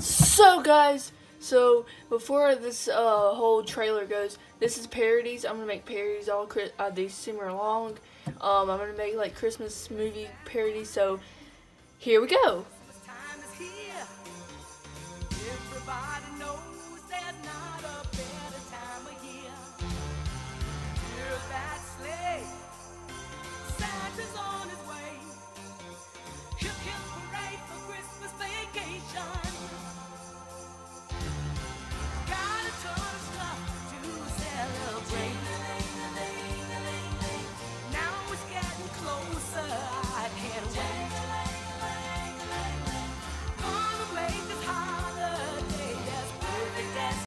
So guys, so before this uh, whole trailer goes, this is parodies. I'm gonna make parodies all uh, these summer long. Um, I'm gonna make like Christmas movie parodies. So here we go.